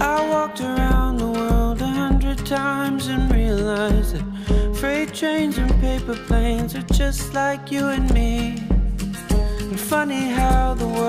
I walked around the world a hundred times and realized that freight trains and paper planes are just like you and me. And funny how the world